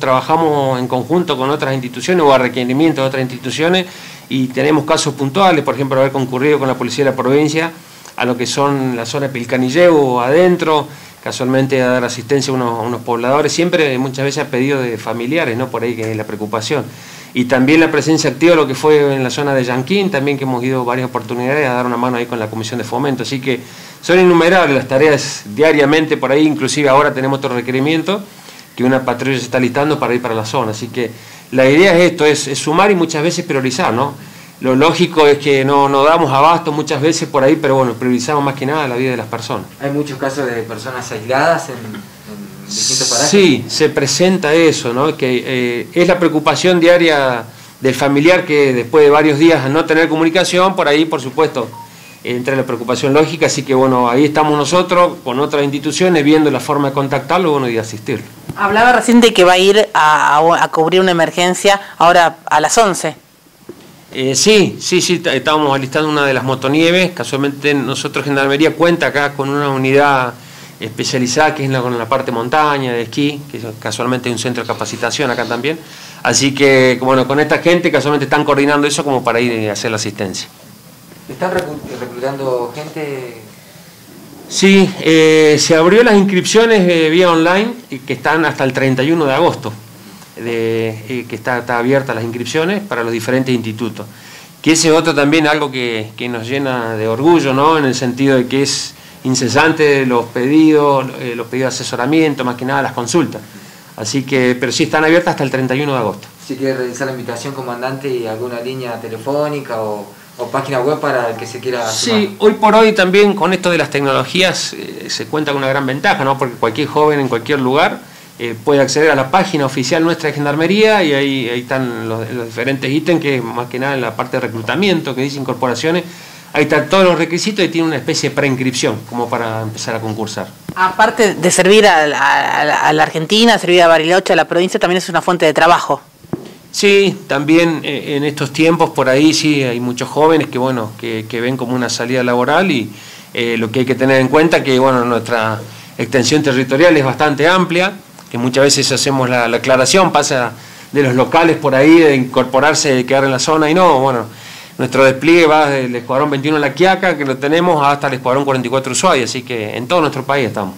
trabajamos en conjunto con otras instituciones o a requerimiento de otras instituciones y tenemos casos puntuales, por ejemplo, haber concurrido con la Policía de la Provincia a lo que son la zona de Pilcanilleo adentro, casualmente a dar asistencia a unos, pobladores, siempre muchas veces a pedido de familiares, ¿no? Por ahí que es la preocupación. Y también la presencia activa, lo que fue en la zona de Yanquín, también que hemos ido varias oportunidades a dar una mano ahí con la Comisión de Fomento. Así que son innumerables las tareas diariamente por ahí, inclusive ahora tenemos otro requerimiento que una patrulla se está listando para ir para la zona. Así que la idea es esto, es, sumar y muchas veces priorizar, ¿no? Lo lógico es que no, no damos abasto muchas veces por ahí, pero bueno, priorizamos más que nada la vida de las personas. ¿Hay muchos casos de personas aisladas en, distintos parajes? Sí, se presenta eso, ¿no? Que eh, es la preocupación diaria del familiar que después de varios días no tener comunicación, por ahí, por supuesto, entra la preocupación lógica, así que bueno, ahí estamos nosotros con otras instituciones viendo la forma de contactarlo bueno, y asistirlo. Hablaba recién de que va a ir a, cubrir una emergencia ahora a las 11. Eh, sí, sí, sí, estábamos alistando una de las motonieves, casualmente nosotros Gendarmería cuenta acá con una unidad especializada que es la, con la parte montaña, de esquí, que casualmente hay un centro de capacitación acá también, así que bueno, con esta gente casualmente están coordinando eso como para ir a hacer la asistencia. ¿Están reclutando gente Sí, eh, se abrió las inscripciones eh, vía online y que están hasta el 31 de agosto, de, eh, que está, está abierta las inscripciones para los diferentes institutos. Que ese es otro también algo que, nos llena de orgullo, ¿no? En el sentido de que es incesante los pedidos, los pedidos de asesoramiento, más que nada las consultas. Así que, pero sí están abiertas hasta el 31 de agosto. Si quiere realizar la invitación, comandante, y alguna línea telefónica o o página web para el que se quiera Sí, hoy por hoy también con esto de las tecnologías eh, se cuenta con una gran ventaja, ¿no? Porque cualquier joven en cualquier lugar eh, puede acceder a la página oficial nuestra de Gendarmería y ahí, ahí están los, diferentes ítems, que más que nada en la parte de reclutamiento, que dice incorporaciones, ahí están todos los requisitos y tiene una especie de preinscripción como para empezar a concursar. Aparte de servir a, a la Argentina, servir a Bariloche, a la provincia, también es una fuente de trabajo. Sí, también eh, en estos tiempos por ahí sí hay muchos jóvenes que bueno que, ven como una salida laboral y eh, lo que hay que tener en cuenta que bueno nuestra extensión territorial es bastante amplia, que muchas veces hacemos la, aclaración, pasa de los locales por ahí, de incorporarse, de quedar en la zona y no, bueno, nuestro despliegue va del Escuadrón 21 La Quiaca, que lo tenemos, hasta el Escuadrón 44 Ushuaia, así que en todo nuestro país estamos.